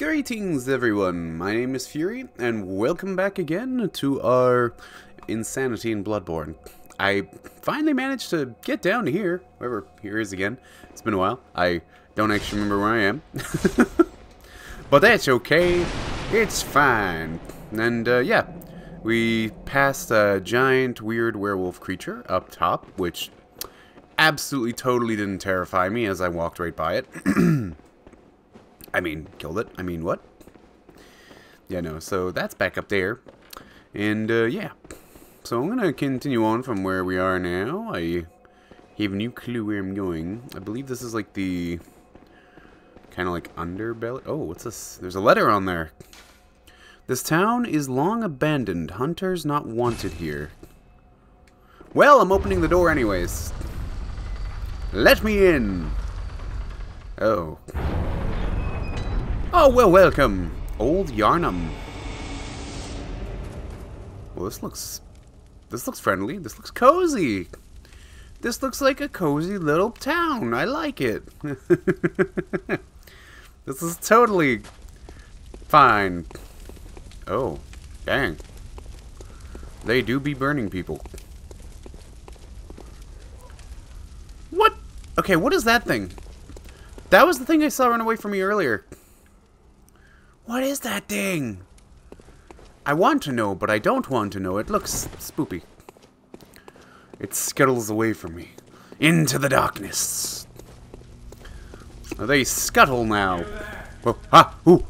Greetings everyone, my name is Fury, and welcome back again to our Insanity in Bloodborne. I finally managed to get down here, wherever here is again. It's been a while. I don't actually remember where I am. but that's okay, it's fine. And uh, yeah, we passed a giant weird werewolf creature up top, which absolutely totally didn't terrify me as I walked right by it. I mean, killed it. I mean, what? Yeah, no, so that's back up there. And, uh, yeah. So I'm going to continue on from where we are now. I have no clue where I'm going. I believe this is like the kind of like underbelly. Oh, what's this? There's a letter on there. This town is long abandoned. Hunters not wanted here. Well, I'm opening the door anyways. Let me in. Oh. Oh, well, welcome, Old Yharnam. Well, this looks... This looks friendly. This looks cozy. This looks like a cozy little town. I like it. this is totally fine. Oh, dang. They do be burning people. What? Okay, what is that thing? That was the thing I saw run away from me earlier. What is that thing? I want to know, but I don't want to know. It looks spoopy. It scuttles away from me. Into the darkness. They scuttle now. Oh, ah, who?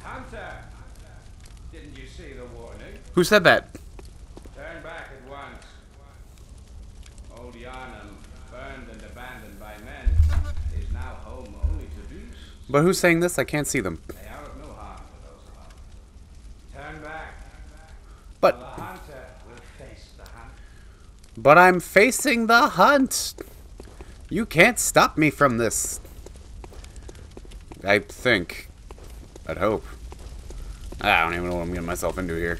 Didn't you see the warning? Who said that? Turn back at once. Old Yharnam, burned and abandoned by men, is now home only to beasts. But who's saying this? I can't see them. They are of no harm to those alone. Turn back. But The hunter will face the hunt. but I'm facing the hunt. You can't stop me from this. I think. I'd hope. I don't even know what I'm getting myself into here.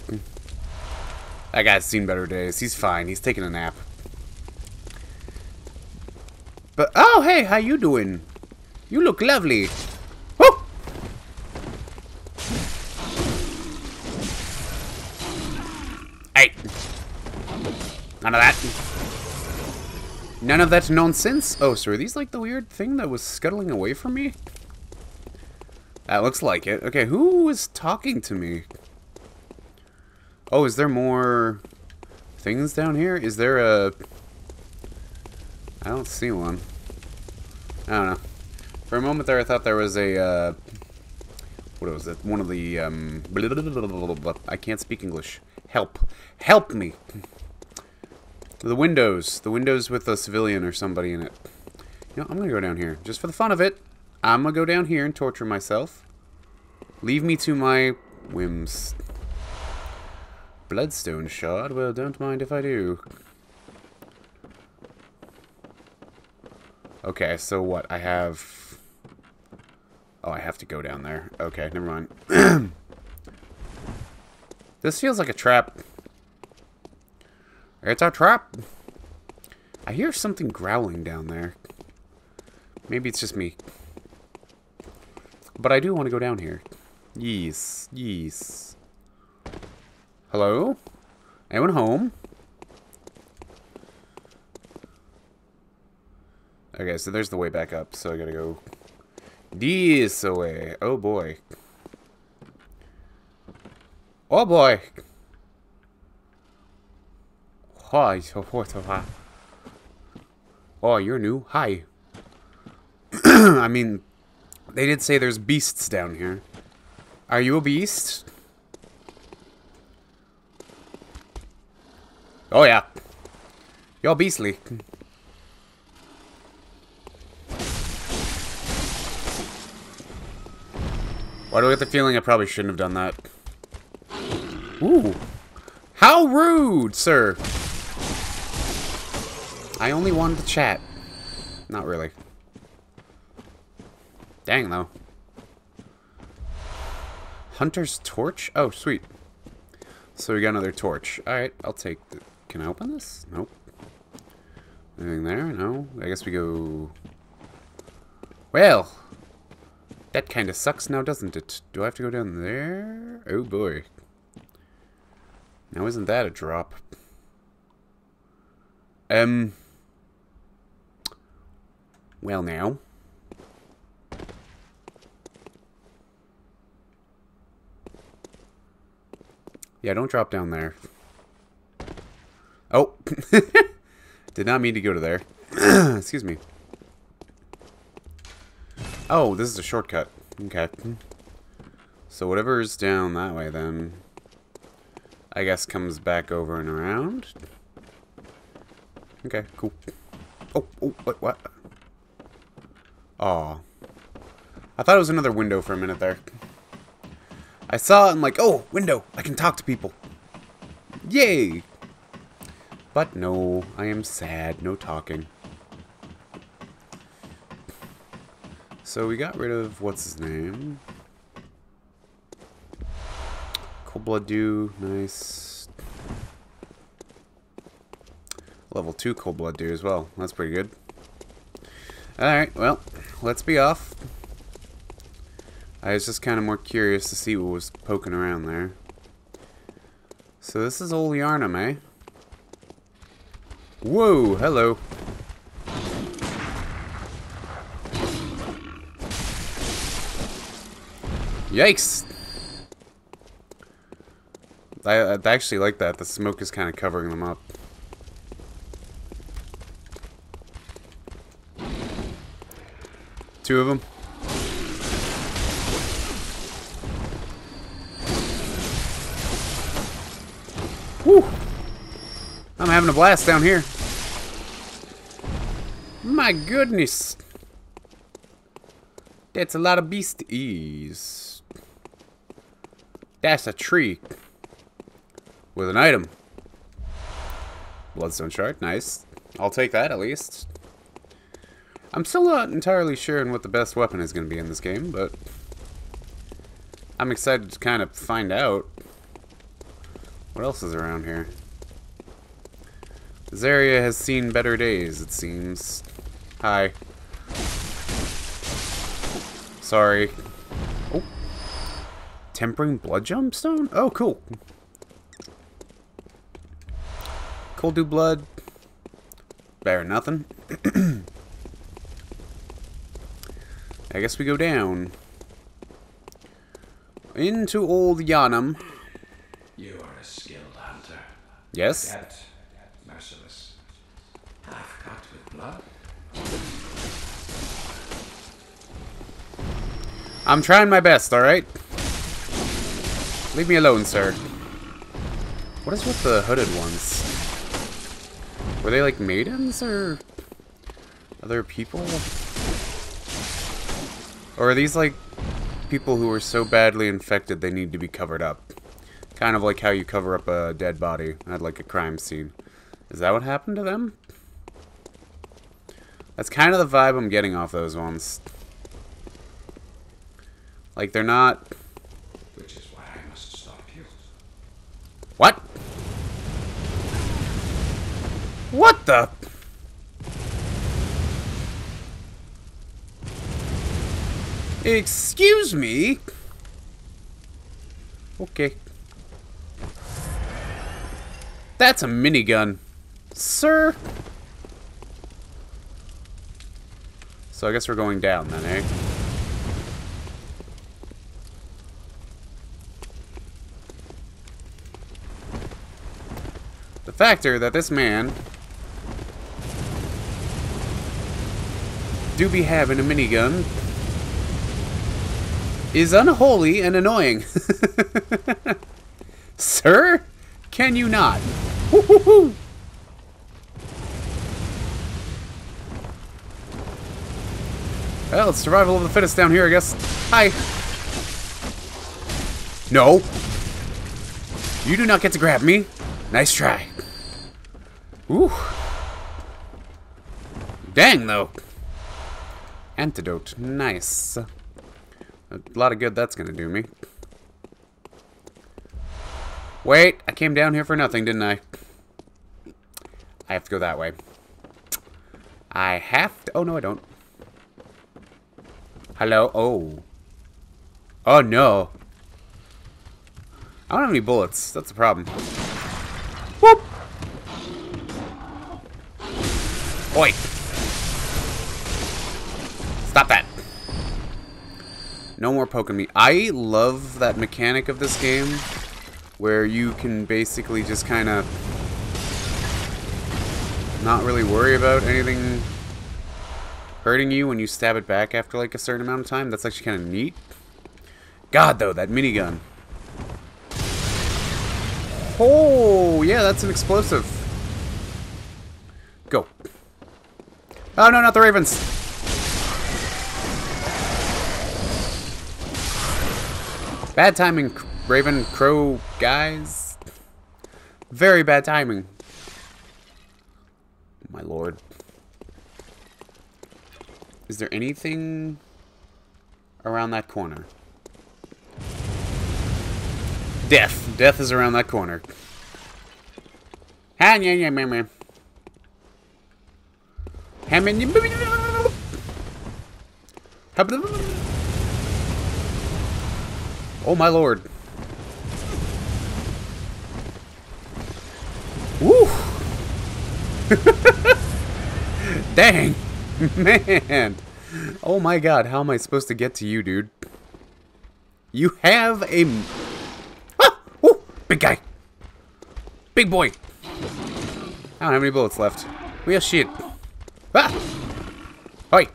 That guy's seen better days. He's fine. He's taking a nap. But oh hey, how you doing? You look lovely. None of that. None of that nonsense. Oh, so are these like the weird thing that was scuttling away from me? That looks like it. Okay, who was talking to me? Oh, is there more things down here? Is there a... I don't see one. I don't know. For a moment there, I thought there was a, uh... What was it? One of the, um... I can't speak English. Help. Help me! The windows. The windows with a civilian or somebody in it. You know, I'm gonna go down here. Just for the fun of it. I'm gonna go down here and torture myself. Leave me to my whims. Bloodstone shard? Well, don't mind if I do. Okay, so what? I have... Oh, I have to go down there. Okay, never mind. this feels like a trap. It's a trap! I hear something growling down there. Maybe it's just me. But I do want to go down here. Yes, yes. Hello? Anyone home? Okay, so there's the way back up, so I gotta go this way. Oh boy. Oh boy! Hi, so forth, so hi. Oh, you're new? Hi. I mean, they did say there's beasts down here. Are you a beast? Oh yeah. You're beastly. Why do I get the feeling I probably shouldn't have done that? Ooh. How rude, sir. I only wanted to chat. Not really. Dang, though. Hunter's torch? Oh, sweet. So we got another torch. Alright, I'll take the... Can I open this? Nope. Anything there? No? I guess we go... Well. That kind of sucks now, doesn't it? Do I have to go down there? Oh boy. Now isn't that a drop? Um. Well now. Yeah, don't drop down there. Oh. Did not mean to go to there. Excuse me. Oh, this is a shortcut. Okay. So whatever's down that way then, I guess comes back over and around. Okay, cool. Oh, oh, what, what? Aw. I thought it was another window for a minute there. I saw it and like, oh, window, I can talk to people. Yay! But no, I am sad, no talking. So we got rid of, what's his name? Cold Blood Dew, nice. Level 2 Cold Blood Dew as well, that's pretty good. Alright, well, let's be off. I was just kind of more curious to see what was poking around there. So this is Old Yharnam, eh? Whoa, hello. Yikes! I, I actually like that. The smoke is kind of covering them up. Two of them. Whew. I'm having a blast down here. My goodness. That's a lot of beasties. That's a tree. With an item. Bloodstone shard, nice. I'll take that at least. I'm still not entirely sure on what the best weapon is going to be in this game, but I'm excited to kind of find out. What else is around here? This area has seen better days, it seems. Hi. Sorry. Oh. Tempering Blood Gemstone? Oh, cool. Cold Dew Blood. Better nothing. I guess we go down. Into Old Yharnam. You are a skilled hunter. Yes? Yet merciless. Half cut with blood. I'm trying my best, alright? Leave me alone, sir. What is with the hooded ones? Were they like maidens or other people? Or are these like people who are so badly infected they need to be covered up? Kind of like how you cover up a dead body at like a crime scene. Is that what happened to them? That's kind of the vibe I'm getting off those ones. Like they're not Which is why I must stop you. What? What the? Excuse me? Okay. That's a minigun. Sir? So I guess we're going down then, eh? The factor that this man do be having a minigun is unholy and annoying. Sir? Can you not? Woo-hoo-hoo. Well, it's survival of the fittest down here, I guess. Hi. No. You do not get to grab me. Nice try. Ooh. Dang, though. Antidote. Nice. A lot of good that's gonna do me. Wait, I came down here for nothing, didn't I? I have to go that way. I have to... Oh, no, I don't. Hello? Oh. Oh no. I don't have any bullets. That's the problem. Whoop! Oi! Stop that. No more poking me. I love that mechanic of this game where you can basically just kind of not really worry about anything hurting you when you stab it back after like a certain amount of time. That's actually kind of neat. God, though, that minigun. Oh, yeah, that's an explosive. Go. Oh, no, not the ravens. Bad timing, Raven Crow guys. Very bad timing. My lord. Is there anything around that corner? Death. Death is around that corner. Ah, yeah, yeah, man, man. Oh my lord. Woo! Dang! Man! Oh my god, how am I supposed to get to you, dude? You have a... Ah! Ooh! Big guy! Big boy! I don't have any bullets left. We Real shit. Ah! Oi!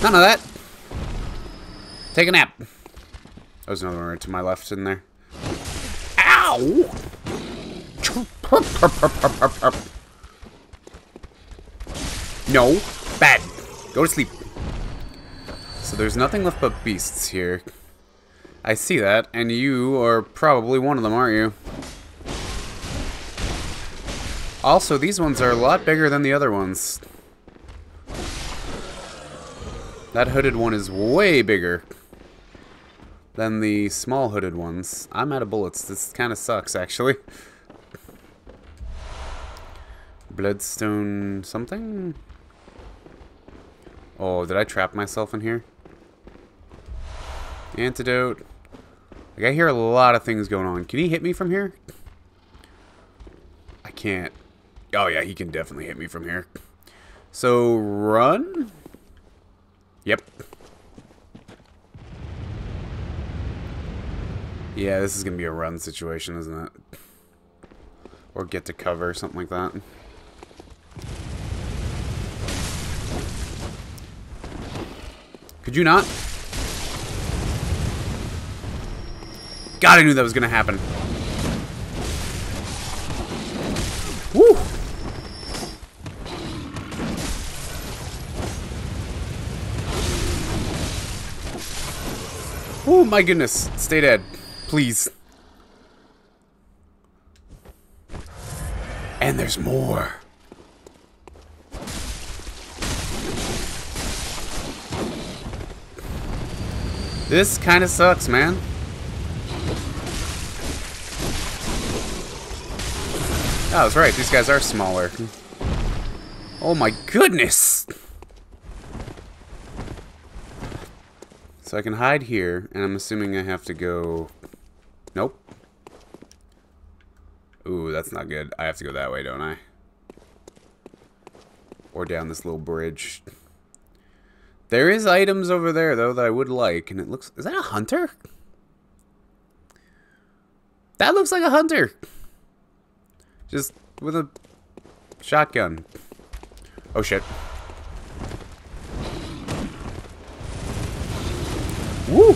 None of that! Take a nap. There's another one right to my left in there. Ow! No. Bad. Go to sleep. So there's nothing left but beasts here. I see that, and you are probably one of them, aren't you? Also, these ones are a lot bigger than the other ones. That hooded one is way bigger than the small hooded ones. I'm out of bullets. This kind of sucks, actually. Bloodstone something? Oh, did I trap myself in here? Antidote. Like, I hear a lot of things going on. Can he hit me from here? I can't. Oh, yeah, he can definitely hit me from here. So, run? Yep. Yeah, this is going to be a run situation, isn't it? Or get to cover, something like that. Could you not? God, I knew that was going to happen. Woo! Oh my goodness. Stay dead. Please. And there's more. This kind of sucks, man. Oh, that's right. These guys are smaller. Oh my goodness! So I can hide here, and I'm assuming I have to go... Nope. Ooh, that's not good. I have to go that way, don't I? Or down this little bridge. There is items over there, though, that I would like, and it looks... Is that a hunter? That looks like a hunter! Just with a shotgun. Oh, shit. Woo!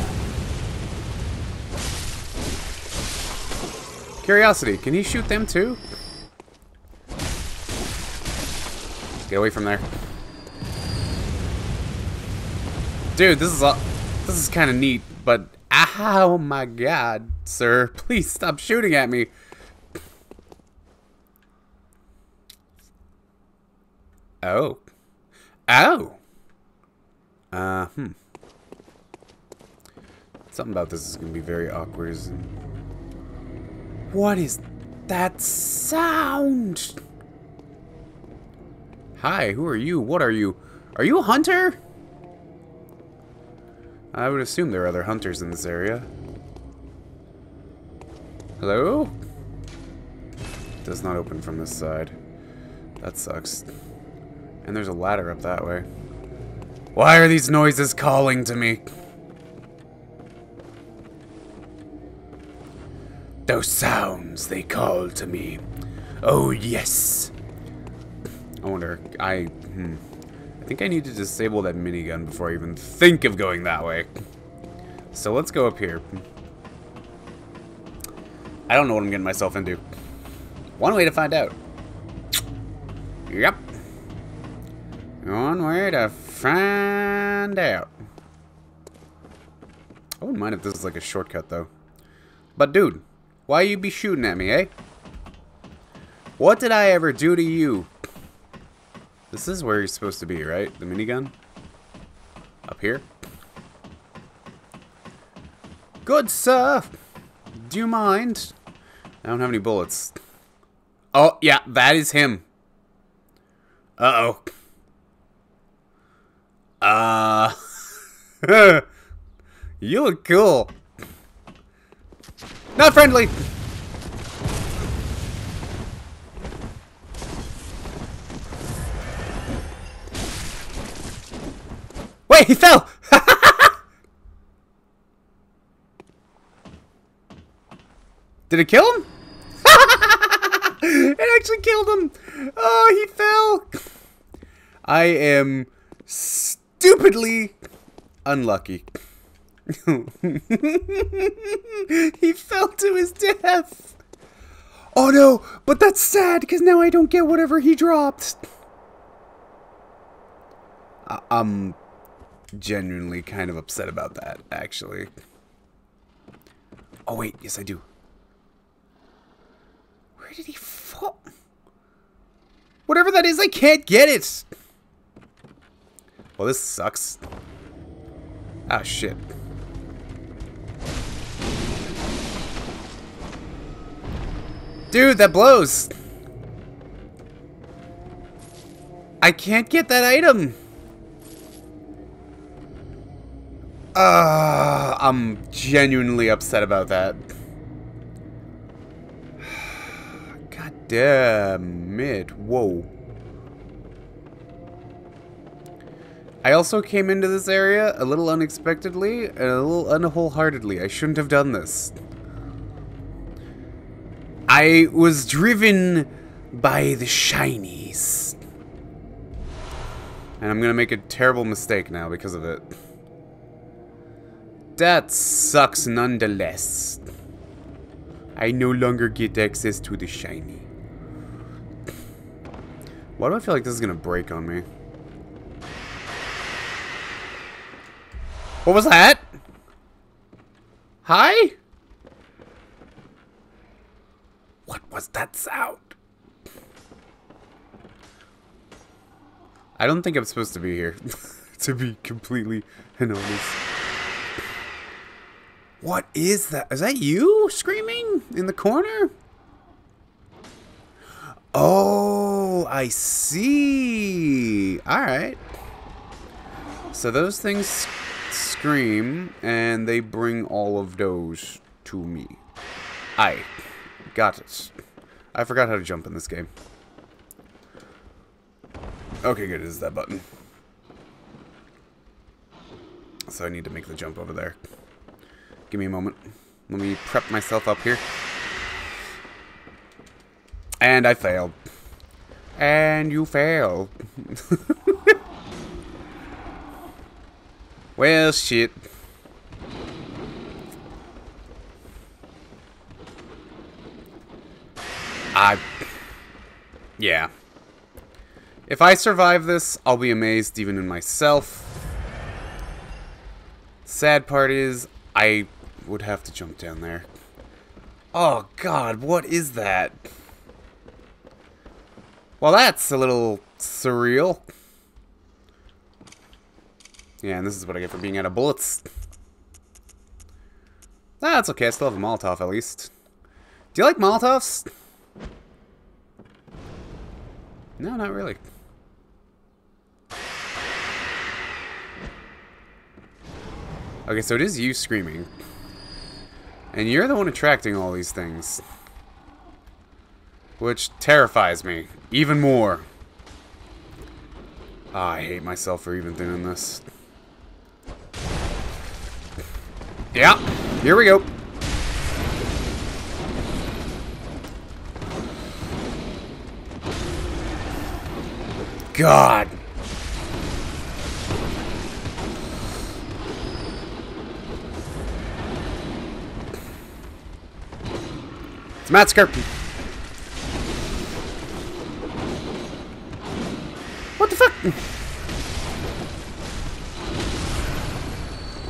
Curiosity, can he shoot them too? Get away from there. Dude, this is all, this is kind of neat, but oh my god, sir, please stop shooting at me. Oh. Oh. Uh, hmm. Something about this is going to be very awkward. What is that sound? Hi, who are you? What are you? Are you a hunter? I would assume there are other hunters in this area. Hello? Does not open from this side. That sucks. And there's a ladder up that way. Why are these noises calling to me? Those sounds, they call to me. Oh, yes. I wonder, I, hmm. I think I need to disable that minigun before I even think of going that way. So let's go up here. I don't know what I'm getting myself into. One way to find out. Yep. One way to find out. I wouldn't mind if this is like a shortcut, though. But, dude, why you be shooting at me, eh? What did I ever do to you? This is where you're supposed to be, right? The minigun? Up here? Good, sir. Do you mind? I don't have any bullets. Oh, yeah, that is him. Uh-oh. uh-oh you look cool. Not friendly! Wait, he fell! Did it kill him? it actually killed him! Oh, he fell! I am stupidly unlucky. he fell to his death. Oh no, but that's sad because now I don't get whatever he dropped. I I'm genuinely kind of upset about that, actually. Oh wait, yes I do. Where did he fall? Whatever that is, I can't get it. Well, this sucks. Ah, shit. Dude, that blows. I can't get that item. Uh, I'm genuinely upset about that. God damn it. Whoa. I also came into this area a little unexpectedly and a little unwholeheartedly. I shouldn't have done this. I was driven by the shinies. And I'm gonna make a terrible mistake now because of it. That sucks nonetheless. I no longer get access to the shiny. Why do I feel like this is gonna break on me? What was that? Hi? What was that sound? I don't think I'm supposed to be here. to be completely honest. What is that? Is that you screaming in the corner? Oh, I see. All right. So those things scream, and they bring all of those to me. I got it. I forgot how to jump in this game. Okay, good. It is that button. So I need to make the jump over there. Give me a moment. Let me prep myself up here. And I failed. And you failed. well, shit. I... Yeah. If I survive this, I'll be amazed even in myself. Sad part is, I would have to jump down there. Oh god, what is that? Well, that's a little surreal. Yeah, and this is what I get for being out of bullets. That's okay. I still have a Molotov, at least. Do you like Molotovs? No, not really. Okay, so it is you screaming. And you're the one attracting all these things. Which terrifies me even more. Oh, I hate myself for even doing this. Yeah, here we go. God. It's Matt Skirp. What the fuck?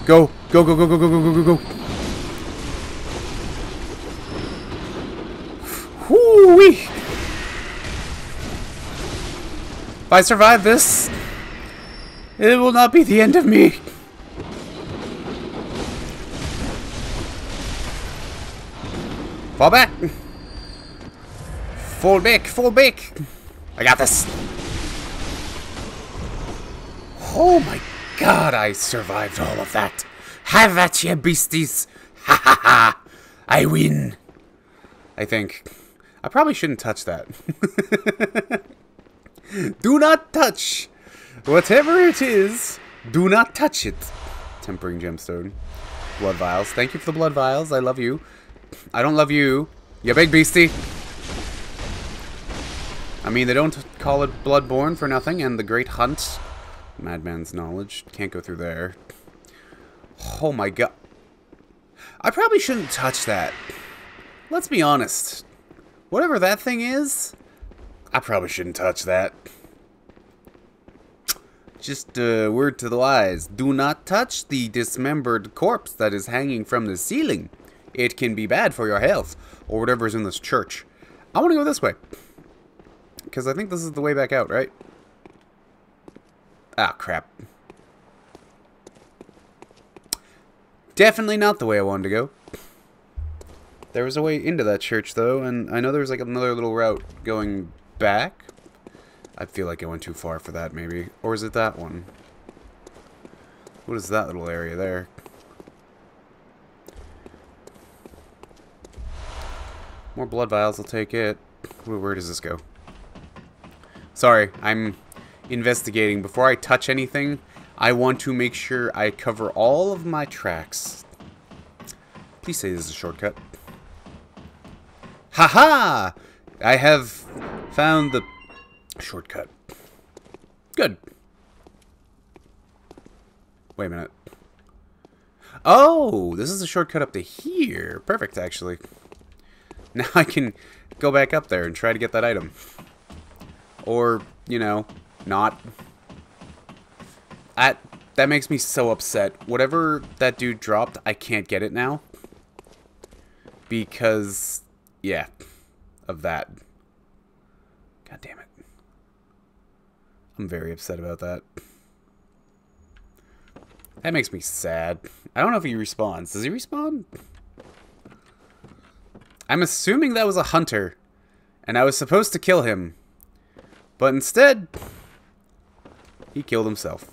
Go, go, go, go, go, go, go, go, go, go. If I survive this, it will not be the end of me. Fall back. Fall back, fall back. I got this. Oh my god, I survived all of that. Have at ye, beasties. Ha ha ha. I win. I think. I probably shouldn't touch that. do not touch. Whatever it is, do not touch it. Tempering gemstone. Blood vials. Thank you for the blood vials. I love you. I don't love you. You big beastie. I mean, they don't call it Bloodborne for nothing, and the Great Hunt. Madman's knowledge. Can't go through there. Oh my god. I probably shouldn't touch that. Let's be honest. Whatever that thing is, I probably shouldn't touch that. Just a uh, word to the wise. Do not touch the dismembered corpse that is hanging from the ceiling. It can be bad for your health, or whatever is in this church. I want to go this way. Because I think this is the way back out, right? Ah, crap. Definitely not the way I wanted to go. There was a way into that church, though, and I know there was like another little route going back. I feel like I went too far for that, maybe. Or is it that one? What is that little area there? More blood vials, I'll take it. Where does this go? Sorry, I'm investigating. Before I touch anything, I want to make sure I cover all of my tracks. Please say this is a shortcut. Haha! -ha! I have found the shortcut. Good. Wait a minute. Oh, this is a shortcut up to here. Perfect, actually. Now I can go back up there and try to get that item. Or, you know, not. That, that makes me so upset. Whatever that dude dropped, I can't get it now. Because, yeah, of that. God damn it. I'm very upset about that. That makes me sad. I don't know if he respawns. Does he respawn? I'm assuming that was a hunter, and I was supposed to kill him. But instead, he killed himself.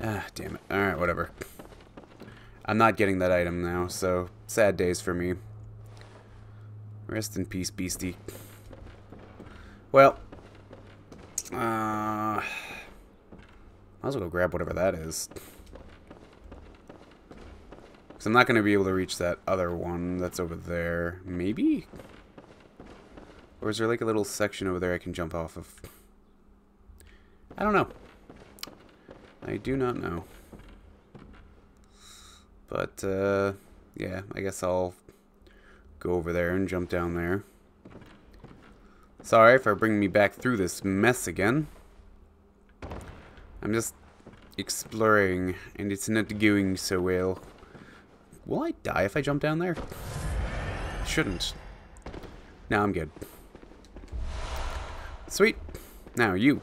Ah, damn it. Alright, whatever. I'm not getting that item now, so sad days for me. Rest in peace, beastie. Well, uh, might as well go grab whatever that is. Because I'm not going to be able to reach that other one that's over there. Maybe? Or is there like a little section over there I can jump off of? I don't know. I do not know. But, uh, yeah, I guess I'll go over there and jump down there. Sorry for bringing me back through this mess again. I'm just exploring, and it's not going so well. Will I die if I jump down there? Shouldn't. Now I'm good. Sweet. Now, you.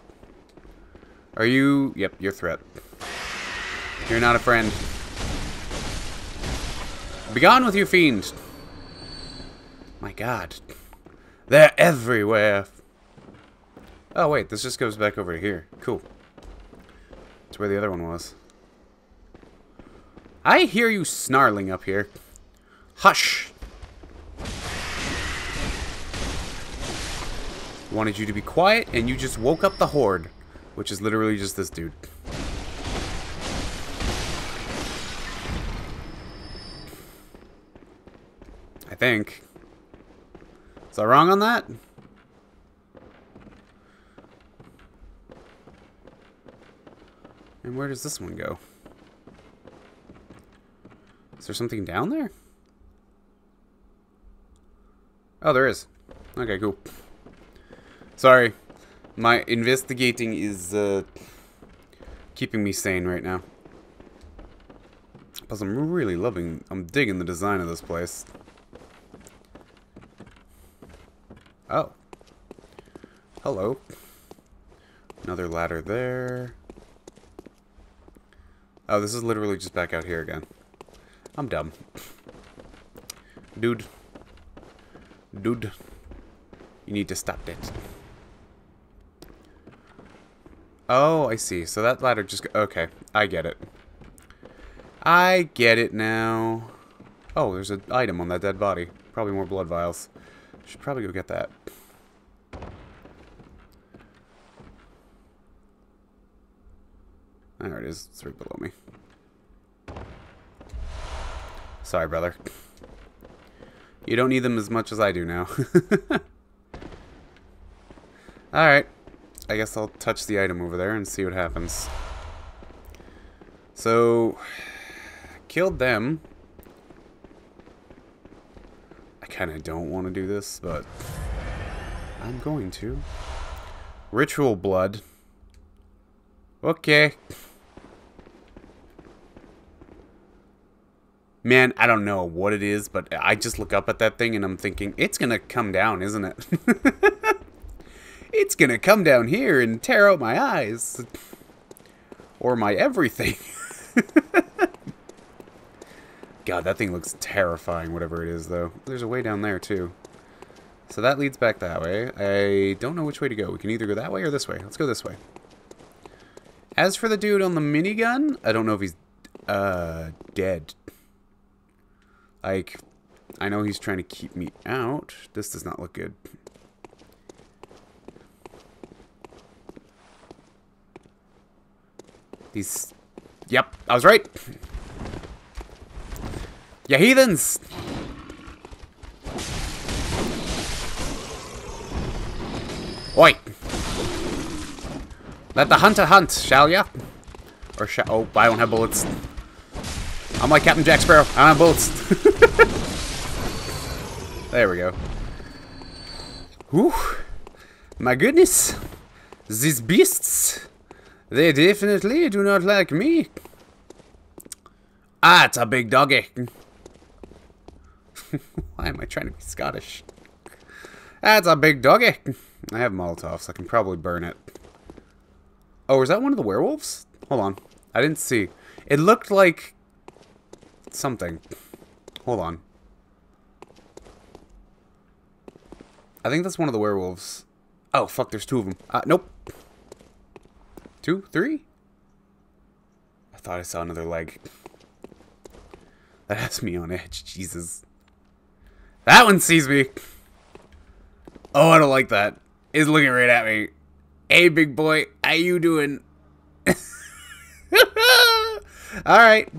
Are you... Yep, you're threat. You're not a friend. Begone with you, fiends! My god. They're everywhere! Oh, wait, this just goes back over here. Cool. That's where the other one was. I hear you snarling up here. Hush! Wanted you to be quiet, and you just woke up the horde. Which is literally just this dude. I think. Is I wrong on that? And where does this one go? Is there something down there? Oh, there is. Okay, cool. Sorry. My investigating is uh, keeping me sane right now. Plus, I'm really loving, I'm digging the design of this place. Oh. Hello. Another ladder there. Oh, this is literally just back out here again. I'm dumb. Dude. Dude. You need to stop that. Oh, I see. So that ladder just... Okay, I get it. I get it now. Oh, there's an item on that dead body. Probably more blood vials. Should probably go get that. There it is. It's right below me. Sorry, brother. You don't need them as much as I do now. Alright. I guess I'll touch the item over there and see what happens. So, killed them. I kind of don't want to do this, but I'm going to. Ritual blood. Okay. Man, I don't know what it is, but I just look up at that thing and I'm thinking, it's going to come down, isn't it? it's going to come down here and tear out my eyes. Or my everything. God, that thing looks terrifying, whatever it is, though. There's a way down there, too. So that leads back that way. I don't know which way to go. We can either go that way or this way. Let's go this way. As for the dude on the minigun, I don't know if he's, uh, dead. Like, I know he's trying to keep me out. This does not look good. These... Yep, I was right. Ya heathens! Oi! Let the hunter hunt, shall ya? Or shall... Oh, I don't have bullets. I'm like Captain Jack Sparrow. I don't have bullets. there we go. Whew. My goodness. These beasts. They definitely do not like me. Ah, it's a big doggy. Why am I trying to be Scottish? That's a big doggy. I have Molotovs. I can probably burn it. Oh, is that one of the werewolves? Hold on. I didn't see. It looked like something. Hold on. I think that's one of the werewolves. Oh, fuck, there's two of them. Uh, nope. Two? Three? I thought I saw another leg. That has me on edge. Jesus. That one sees me. Oh, I don't like that. He's looking right at me. Hey, big boy. How you doing? Alright.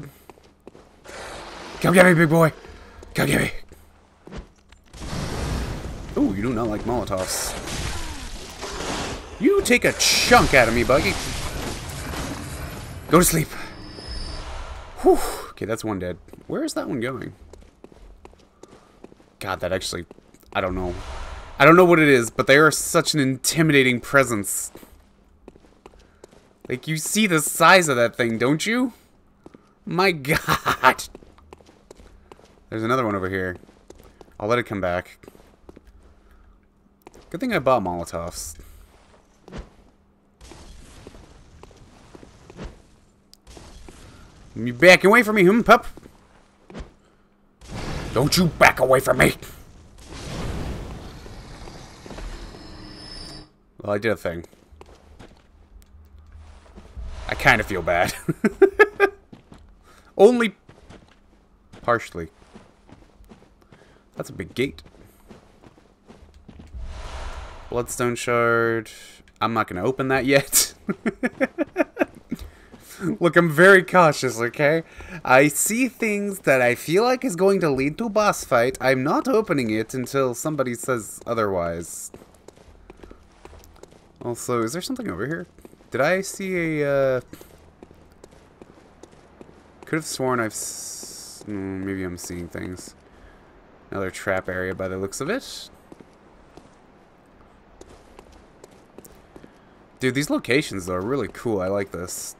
Come get me, big boy. Come get me. Ooh, you do not like Molotovs. You take a chunk out of me, Buggy. Go to sleep. Whew. Okay, that's one dead. Where is that one going? God, that actually... I don't know. I don't know what it is, but they are such an intimidating presence. Like, you see the size of that thing, don't you? My god. There's another one over here. I'll let it come back. Good thing I bought Molotovs. You backing away from me, hmm, pup? Don't you back away from me! Well, I did a thing. I kind of feel bad. Only Partially. That's a big gate. Bloodstone shard. I'm not going to open that yet. Look, I'm very cautious, okay? I see things that I feel like is going to lead to a boss fight. I'm not opening it until somebody says otherwise. Also, is there something over here? Did I see a, uh... Could have sworn I've... Mm, maybe I'm seeing things. Another trap area by the looks of it. Dude, these locations, are really cool. I like this.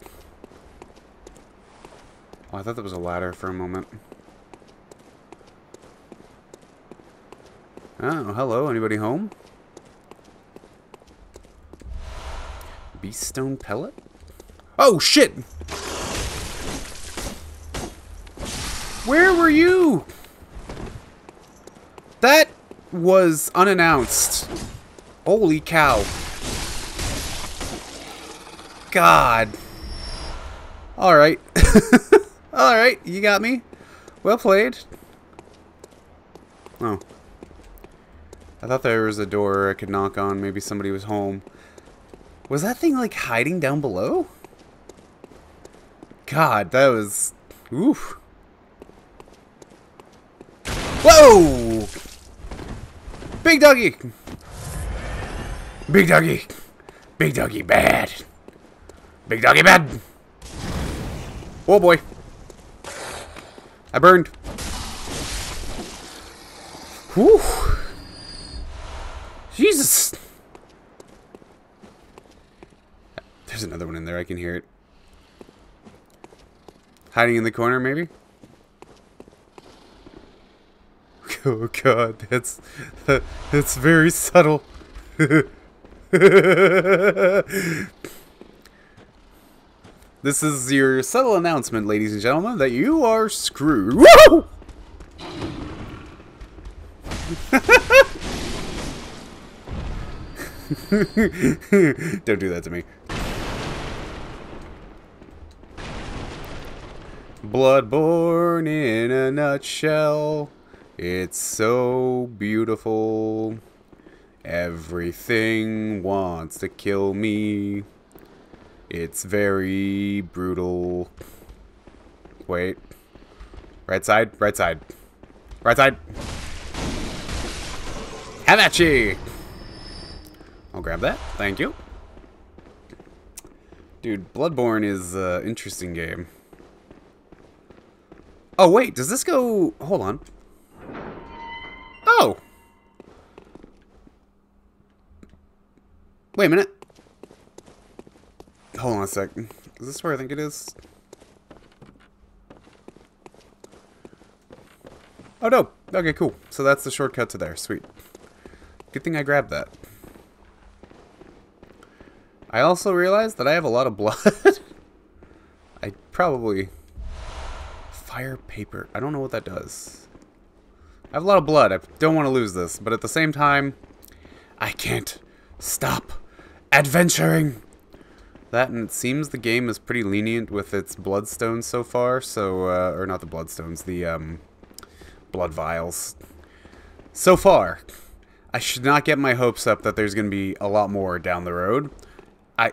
Oh, I thought that was a ladder for a moment. Oh, hello. Anybody home? Beast stone pellet? Oh, shit! Where were you? That was unannounced. Holy cow. God. Alright. Alright, you got me. Well played. Oh. I thought there was a door I could knock on. Maybe somebody was home. Was that thing, like, hiding down below? God, that was... Oof. Whoa! Big doggy! Big doggy! Big doggy bad! Big doggy bad! Oh boy. I burned. Whew. Jesus. There's another one in there. I can hear it. Hiding in the corner, maybe? Oh god, that's that's very subtle. This is your subtle announcement, ladies and gentlemen, that you are screwed. Don't do that to me. Bloodborne in a nutshell. It's so beautiful. Everything wants to kill me. It's very brutal. Wait. Right side, right side. Right side. Have at ye! I'll grab that. Thank you. Dude, Bloodborne is an interesting game. Oh, wait. Does this go... Hold on. Oh! Wait a minute. Hold on a sec. Is this where I think it is? Oh, no. Okay, cool. So that's the shortcut to there. Sweet. Good thing I grabbed that. I also realized that I have a lot of blood. I probably... Fire paper. I don't know what that does. I have a lot of blood. I don't want to lose this. But at the same time, I can't stop adventuring. That, and it seems the game is pretty lenient with its bloodstones so far, so, uh, or not the bloodstones, the, um, blood vials. So far, I should not get my hopes up that there's going to be a lot more down the road. I...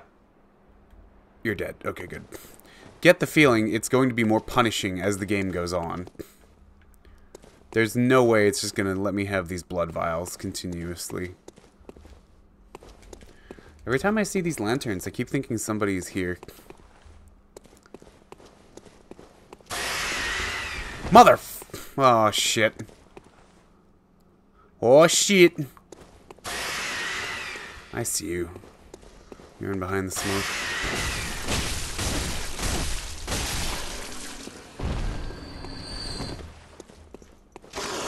You're dead. Okay, good. Get the feeling it's going to be more punishing as the game goes on. There's no way it's just going to let me have these blood vials continuously. Every time I see these lanterns, I keep thinking somebody's here. Mother... Oh, shit. Oh, shit. I see you. You're in behind the smoke.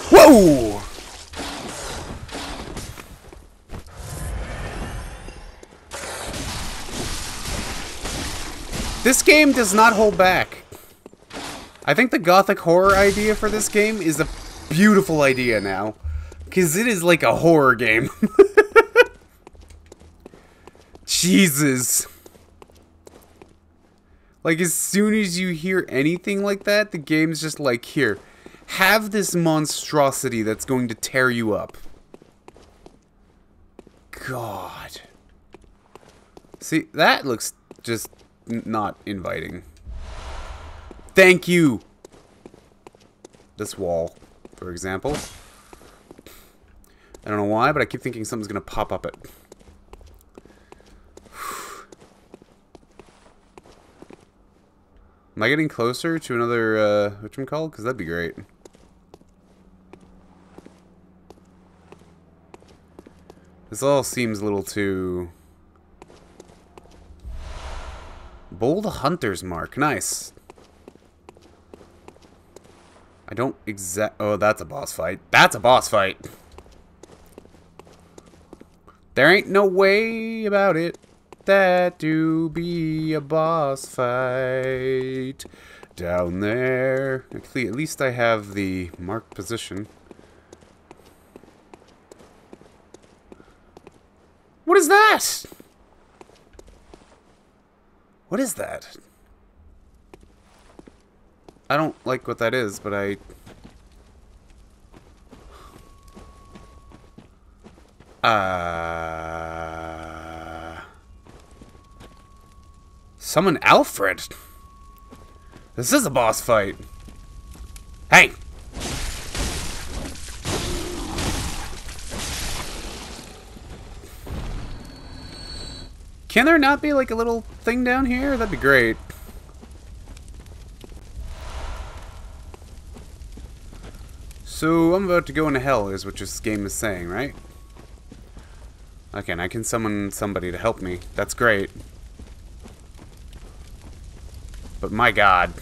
Whoa! This game does not hold back. I think the gothic horror idea for this game is a beautiful idea now. Because it is like a horror game. Jesus. Like, as soon as you hear anything like that, the game's just like, here, have this monstrosity that's going to tear you up. God. See, that looks just not inviting. Thank you! This wall, for example. I don't know why, but I keep thinking something's going to pop up it. Am I getting closer to another, uh, whatchamacallit? Because that'd be great. This all seems a little too... Bold Hunter's Mark. Nice. I don't exact... Oh, that's a boss fight. That's a boss fight. There ain't no way about it that to be a boss fight down there. Actually, at least I have the marked position. What is that? What is that? I don't like what that is, but I... Uh... Summon Alfred? This is a boss fight. Hey! Can there not be like a little thing down here? That'd be great. So, I'm about to go into hell, is what this game is saying, right? Okay, and I can summon somebody to help me. That's great. But my god.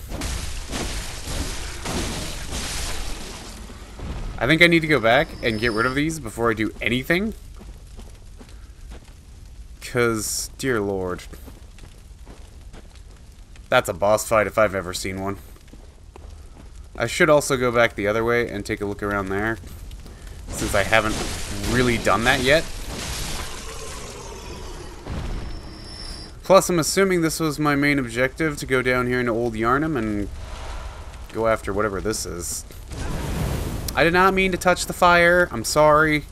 I think I need to go back and get rid of these before I do anything. Because, dear lord. That's a boss fight if I've ever seen one. I should also go back the other way and take a look around there. Since I haven't really done that yet. Plus, I'm assuming this was my main objective, to go down here into Old Yharnam and go after whatever this is. I did not mean to touch the fire. I'm sorry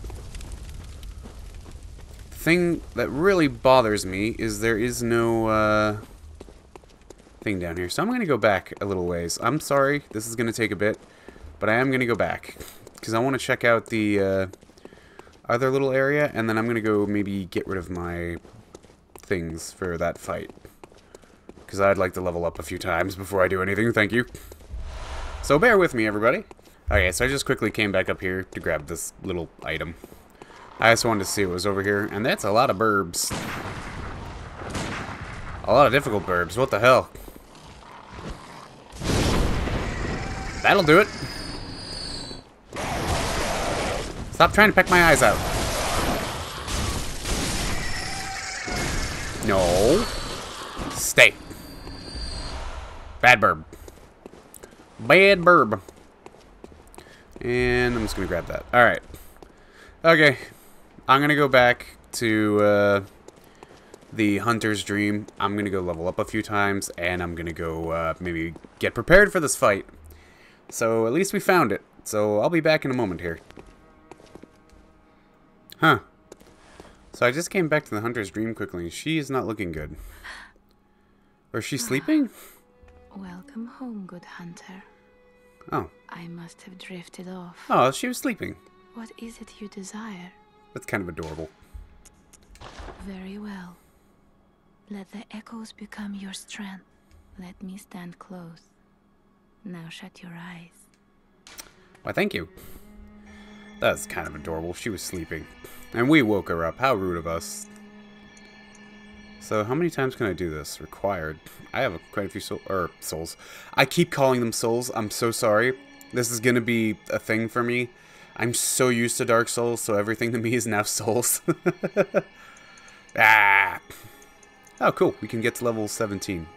thing that really bothers me is there is no uh, thing down here. So I'm going to go back a little ways. I'm sorry, this is going to take a bit, but I am going to go back. Because I want to check out the uh, other little area, and then I'm going to go maybe get rid of my things for that fight. Because I'd like to level up a few times before I do anything, thank you. So bear with me, everybody. Okay, so I just quickly came back up here to grab this little item. I just wanted to see what was over here. And that's a lot of burbs. A lot of difficult burbs. What the hell? That'll do it. Stop trying to peck my eyes out. No. Stay. Bad burb. Bad burb. And I'm just going to grab that. Alright. Okay. I'm going to go back to uh, the Hunter's Dream. I'm going to go level up a few times, and I'm going to go uh, maybe get prepared for this fight. So at least we found it. So I'll be back in a moment here. Huh. So I just came back to the Hunter's Dream quickly. She is not looking good. Or is she sleeping? Welcome home, good hunter. Oh. I must have drifted off. Oh, she was sleeping. What is it you desire? That's kind of adorable. Very well. Let the echoes become your strength. Let me stand close. Now shut your eyes. Why, thank you. That's kind of adorable. She was sleeping. And we woke her up. How rude of us. So, how many times can I do this? Required. I have a, quite a few soul or souls. I keep calling them souls. I'm so sorry. This is going to be a thing for me. I'm so used to Dark Souls, so everything to me is now Souls. ah! Oh, cool. We can get to level 17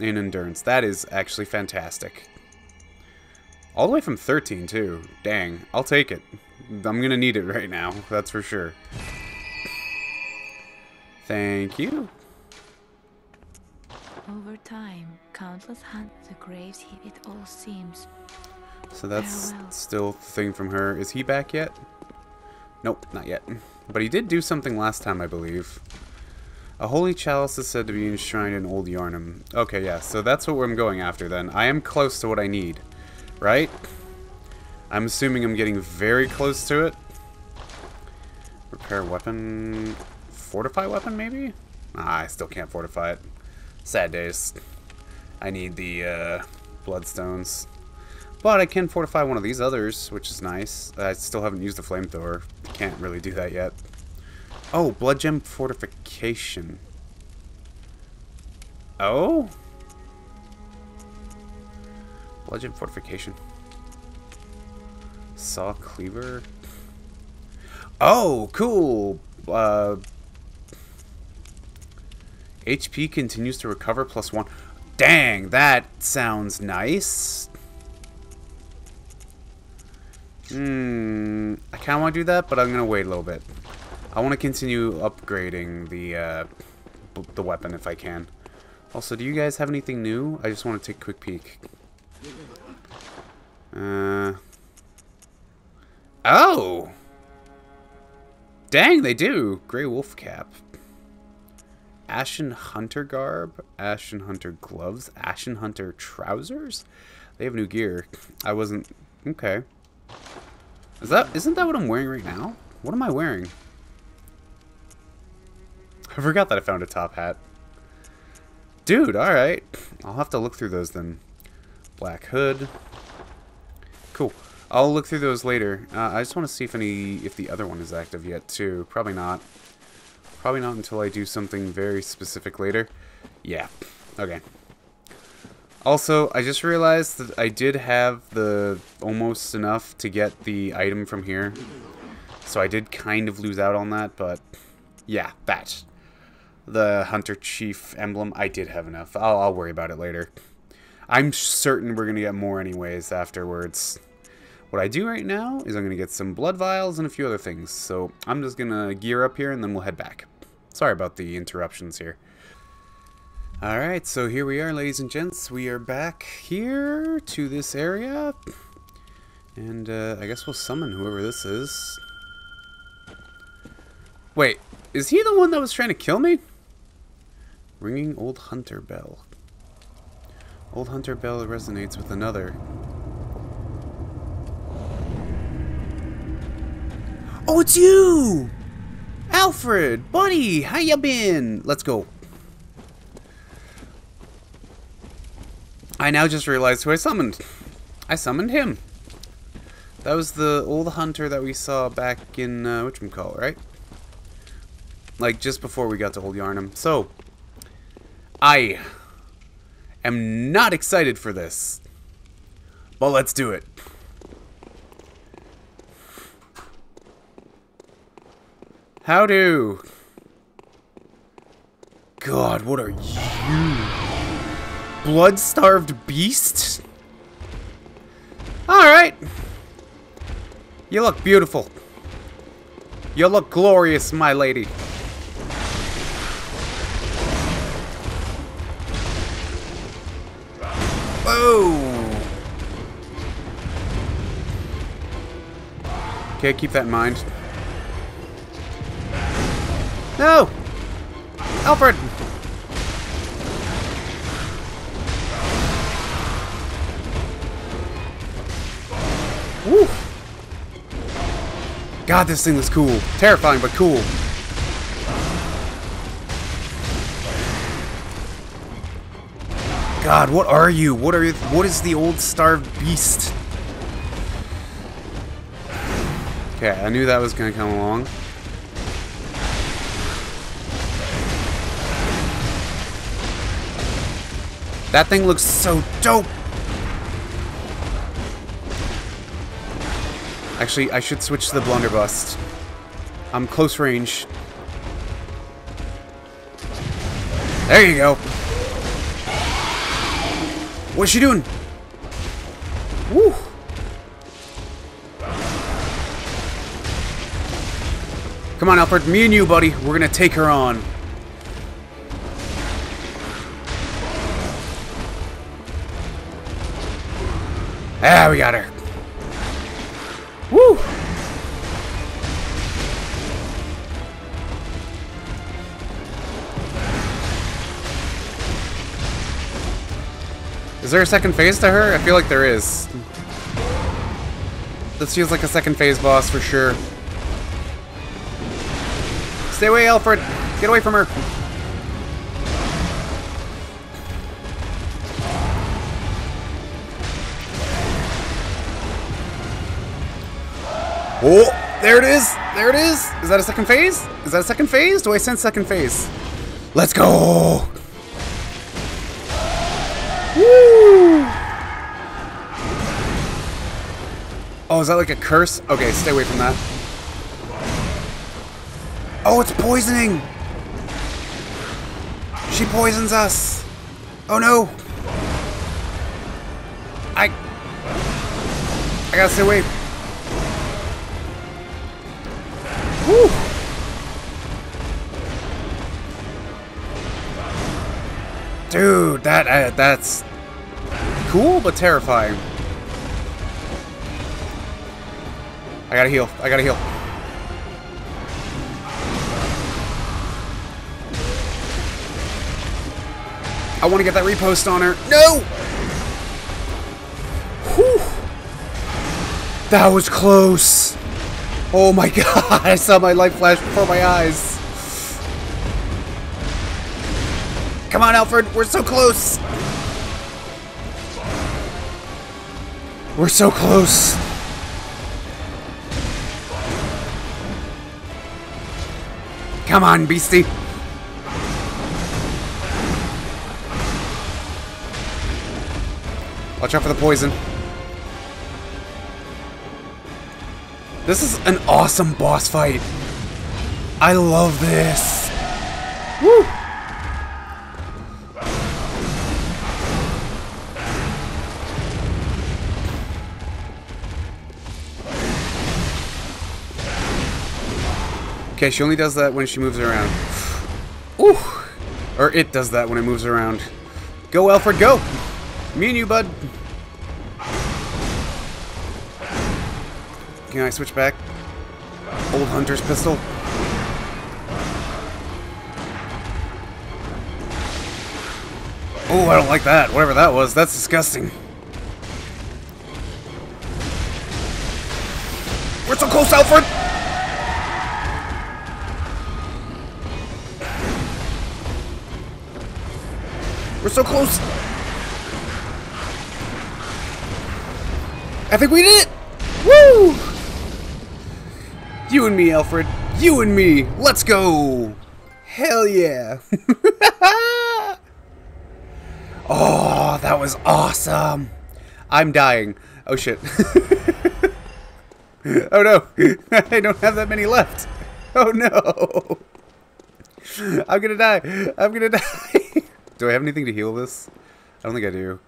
in Endurance. That is actually fantastic. All the way from 13, too. Dang. I'll take it. I'm going to need it right now. That's for sure. Thank you. Over time, countless hunts the graves it all seems So that's Farewell. still the thing from her. Is he back yet? Nope, not yet. But he did do something last time, I believe. A holy chalice is said to be enshrined in Old Yharnam. Okay, yeah, so that's what I'm going after then. I am close to what I need, right? I'm assuming I'm getting very close to it. Repair weapon... Fortify weapon, maybe? Ah, I still can't fortify it. Sad days. I need the uh, bloodstones. But I can fortify one of these others, which is nice. I still haven't used the flamethrower. Can't really do that yet. Oh, blood gem fortification. Oh? Blood gem fortification. Saw cleaver. Oh, cool. Uh, HP continues to recover plus one. Dang, that sounds nice. Hmm, I kind of want to do that, but I'm going to wait a little bit. I want to continue upgrading the, uh, the weapon if I can. Also, do you guys have anything new? I just want to take a quick peek. Uh. Oh! Dang, they do! Grey Wolf Cap. Ashen Hunter Garb, Ashen Hunter Gloves, Ashen Hunter Trousers? They have new gear. I wasn't... Okay. Is that... Isn't that what I'm wearing right now? What am I wearing? I forgot that I found a top hat. Dude, alright. I'll have to look through those then. Black hood. Cool. I'll look through those later. Uh, I just want to see if any... If the other one is active yet, too. Probably not. Probably not until I do something very specific later. Yeah. Okay. Also, I just realized that I did have the almost enough to get the item from here. So I did kind of lose out on that, but yeah, that. The Hunter Chief emblem, I did have enough. I'll, I'll worry about it later. I'm certain we're going to get more anyways afterwards. What I do right now is I'm going to get some blood vials and a few other things. So I'm just going to gear up here and then we'll head back. Sorry about the interruptions here. Alright, so here we are, ladies and gents. We are back here to this area. And uh, I guess we'll summon whoever this is. Wait, is he the one that was trying to kill me? Ringing Old Hunter Bell. Old Hunter Bell resonates with another. Oh, it's you! Alfred! Buddy! How ya been? Let's go. I now just realized who I summoned. I summoned him. That was the old hunter that we saw back in, uh, whatchamacallit, right? Like, just before we got to Old Yharnam. So, I am not excited for this. But let's do it. How do? God, what are you? Blood-starved beast? Alright. You look beautiful. You look glorious, my lady. Whoa! Okay, keep that in mind. No! Alfred! God, this thing is cool. Terrifying, but cool. God, what are you? What are you? What is the old starved beast? Okay, I knew that was gonna come along. That thing looks so dope. Actually, I should switch to the blunderbuss. I'm close range. There you go. What's she doing? Woo! Come on, Alfred. Me and you, buddy. We're gonna take her on. Ah, we got her. Is there a second phase to her? I feel like there is. This feels like a second phase boss for sure. Stay away, Alfred! Get away from her! Oh, there it is! There it is! Is that a second phase? Is that a second phase? Do I sense second phase? Let's go! Oh, is that like a curse? Okay, stay away from that. Oh, it's poisoning! She poisons us! Oh no! I... I gotta stay away. Woo! Dude, that uh, that's cool but terrifying. I gotta heal. I gotta heal. I want to get that repost on her. No! Whew. That was close. Oh my god, I saw my light flash before my eyes. Come on, Alfred, we're so close. We're so close. Come on, beastie. Watch out for the poison. This is an awesome boss fight. I love this. Woo! Okay, she only does that when she moves around. Ooh! Or it does that when it moves around. Go, Alfred, go! Me and you, bud. Can I switch back? Old Hunter's pistol. Oh, I don't like that. Whatever that was, that's disgusting. So close! I think we did it! Woo! You and me, Alfred. You and me. Let's go! Hell yeah! oh, that was awesome! I'm dying. Oh shit. oh no! I don't have that many left! Oh no! I'm gonna die! I'm gonna die! Do I have anything to heal this? I don't think I do.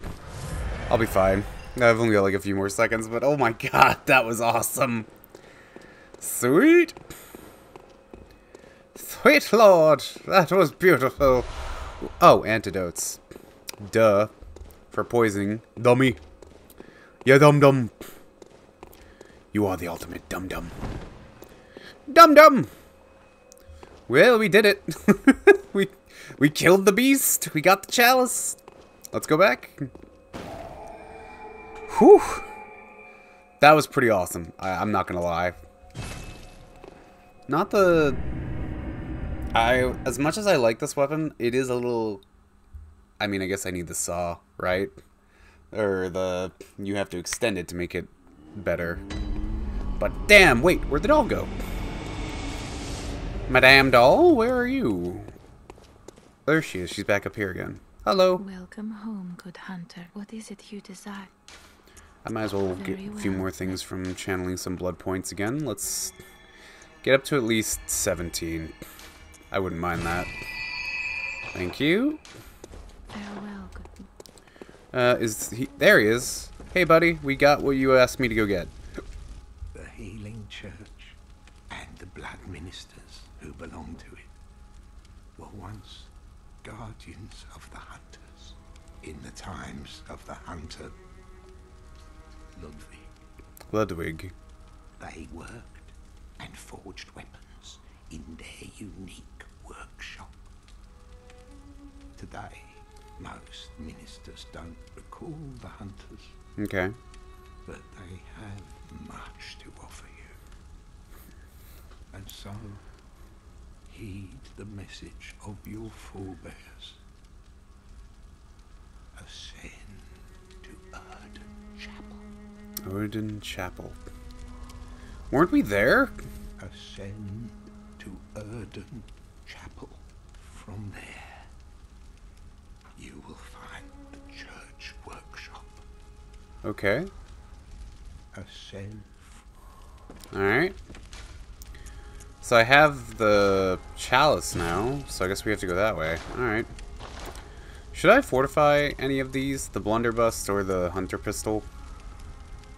I'll be fine. I've only got like a few more seconds, but oh my god, that was awesome. Sweet. Sweet lord, that was beautiful. Oh, antidotes. Duh. For poisoning. Dummy. Yeah, dum dum. You are the ultimate dum dum. Dum dum! Well, we did it. we we killed the beast. We got the chalice. Let's go back. Whew. That was pretty awesome. I, I'm not gonna lie. Not the... I As much as I like this weapon, it is a little... I mean, I guess I need the saw, right? Or the... You have to extend it to make it better. But damn, wait, where'd the doll go? Madame Doll, where are you? There she is. She's back up here again. Hello. Welcome home, good hunter. What is it you desire? I might as well get a few more things from channeling some blood points again. Let's get up to at least 17. I wouldn't mind that. Thank you. Farewell, good. Uh, is he? There he is. Hey, buddy. We got what you asked me to go get. The healing church and the blood ministers who belong to it were once guardians of the hunters in the times of the hunter Ludwig. Ludwig. They worked and forged weapons in their unique workshop. Today, Most ministers don't recall the hunters, Okay. but they have much to offer you. And so, heed the message of your forebears. Ascend to Oedon Chapel. Oedon Chapel. Weren't we there? Ascend to Oedon Chapel. From there, you will find the church workshop. Okay. Ascend. Alright. So I have the chalice now, so I guess we have to go that way. Alright. Should I fortify any of these? The blunderbuss or the hunter pistol?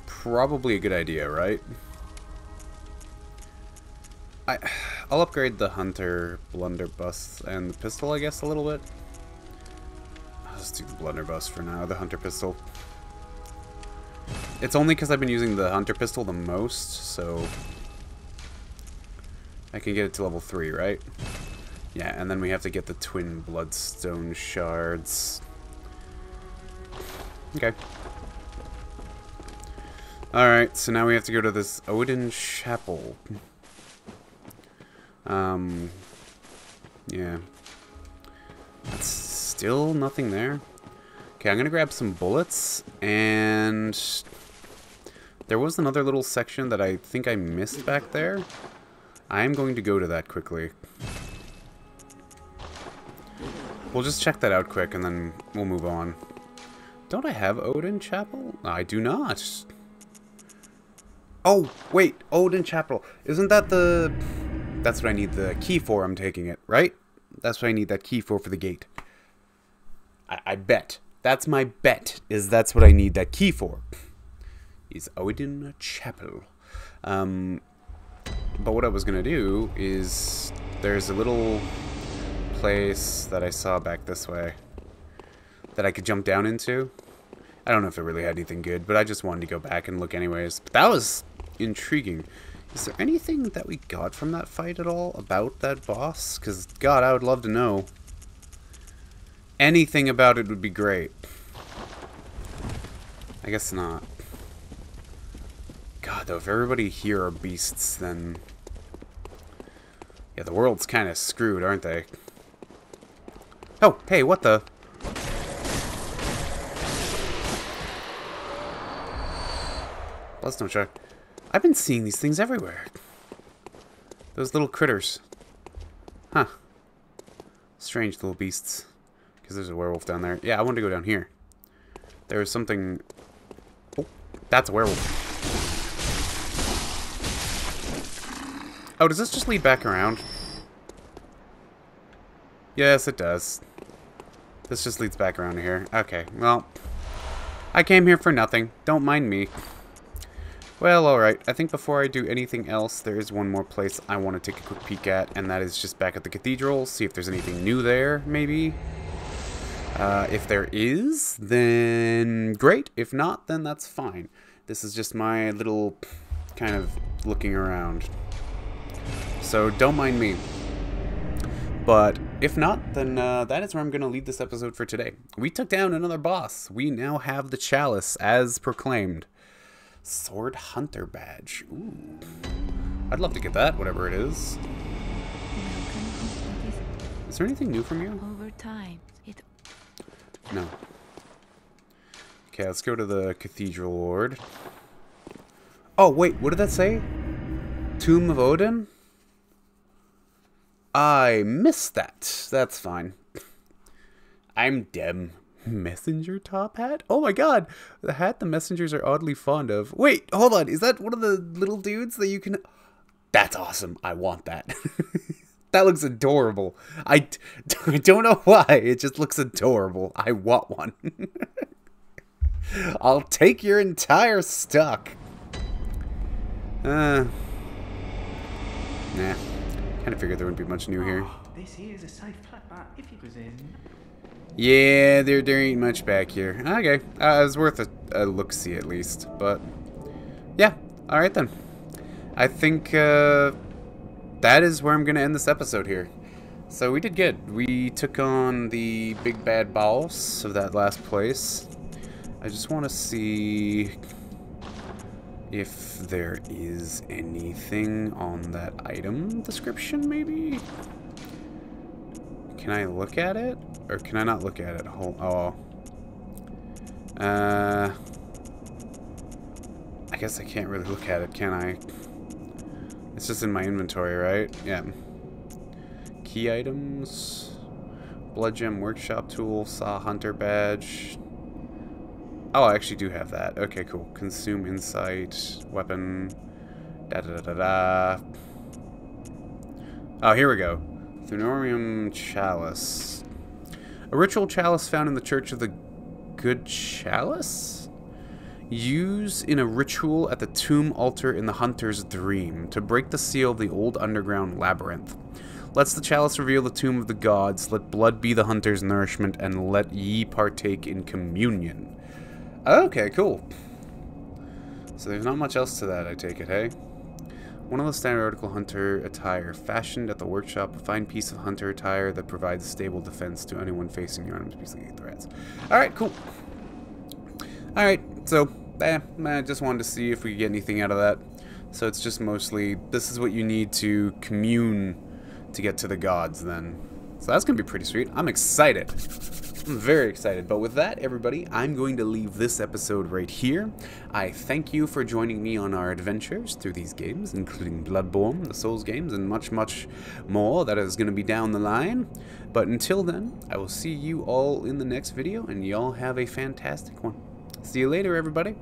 Probably a good idea, right? I, I'll upgrade the hunter blunderbuss and the pistol, I guess, a little bit. I'll just do the blunderbuss for now, the hunter pistol. It's only because I've been using the hunter pistol the most, so I can get it to level 3, right? Yeah, and then we have to get the twin bloodstone shards. Okay. Alright, so now we have to go to this Oedon Chapel. Um, yeah. That's still nothing there. Okay, I'm gonna grab some bullets, and there was another little section that I think I missed back there. I am going to go to that quickly. We'll just check that out quick, and then we'll move on. Don't I have Oedon Chapel? I do not. Oh, wait, Oedon Chapel. Isn't that the... That's what I need the key for, I'm taking it, right? That's what I need that key for for the gate. I, I bet. That's my bet, is that's what I need that key for. Is Oedon Chapel. Um, but what I was going to do is... There's a little place that I saw back this way that I could jump down into. I don't know if it really had anything good, but I just wanted to go back and look anyways. But that was intriguing. Is there anything that we got from that fight at all about that boss? Because, God, I would love to know. Anything about it would be great. I guess not. God, though, if everybody here are beasts, then... Yeah, the world's kind of screwed, aren't they? Oh, hey, what the... Bloodstone shard. I've been seeing these things everywhere. Those little critters. Huh. Strange little beasts. Because there's a werewolf down there. Yeah, I wanted to go down here. There was something... Oh, that's a werewolf. Oh, does this just lead back around? Yes, it does. This just leads back around here. Okay, well... I came here for nothing. Don't mind me. Well, alright. I think before I do anything else, there is one more place I want to take a quick peek at, and that is just back at the cathedral. See if there's anything new there, maybe. Uh, if there is, then great. If not, then that's fine. This is just my little kind of looking around. So don't mind me. But if not, then uh, that is where I'm going to leave this episode for today. We took down another boss. We now have the Chalice, as proclaimed. Sword Hunter Badge. Ooh. I'd love to get that, whatever it is. Is there anything new from you? Over time, it No. Okay, let's go to the Cathedral Lord. Oh, wait, what did that say? Tomb of Oedon? I missed that. That's fine. I'm Dem. Messenger top hat? Oh my god! The hat the messengers are oddly fond of. Wait, hold on. Is that one of the little dudes that you can... That's awesome. I want that. that looks adorable. I, I don't know why. It just looks adorable. I want one. I'll take your entire stock. Uh... Nah. Kind of figured there wouldn't be much new here. This here is a safe if it was in, Yeah, there, there ain't much back here. Okay, uh, was worth a, a look-see at least. But, yeah, alright then. I think uh, that is where I'm going to end this episode here. So we did good. We took on the big bad boss of that last place. I just want to see if there is anything on that item description, maybe? Can I look at it? Or can I not look at it? Hold, oh. Uh, I guess I can't really look at it, can I? It's just in my inventory, right? Yeah. Key items. Blood gem workshop tool, saw hunter badge. Oh, I actually do have that. Okay, cool. Consume insight, weapon, da da da da da. Oh, here we go. Pthumeru chalice. A ritual chalice found in the Church of the Good Chalice? Use in a ritual at the tomb altar in the hunter's dream to break the seal of the old underground labyrinth. Lets the chalice reveal the tomb of the gods, let blood be the hunter's nourishment, and let ye partake in communion. Okay, cool. So there's not much else to that, I take it, hey? One of the standard article hunter attire, fashioned at the workshop, a fine piece of hunter attire that provides stable defense to anyone facing your specific threats. Alright, cool. Alright, so, eh, I just wanted to see if we could get anything out of that. So it's just mostly, this is what you need to commune to get to the gods then. So that's going to be pretty sweet. I'm excited. I'm very excited. But with that, everybody, I'm going to leave this episode right here. I thank you for joining me on our adventures through these games, including Bloodborne, the Souls games, and much, much more that is going to be down the line. But until then, I will see you all in the next video, and y'all have a fantastic one. See you later, everybody.